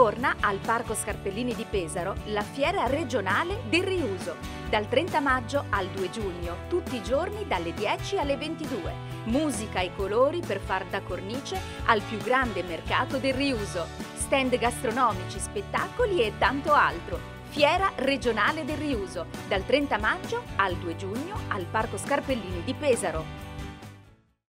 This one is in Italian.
Torna al Parco Scarpellini di Pesaro la fiera regionale del riuso, dal 30 maggio al 2 giugno, tutti i giorni dalle 10 alle 22. Musica e colori per far da cornice al più grande mercato del riuso. Stand gastronomici, spettacoli e tanto altro. Fiera regionale del riuso, dal 30 maggio al 2 giugno al Parco Scarpellini di Pesaro.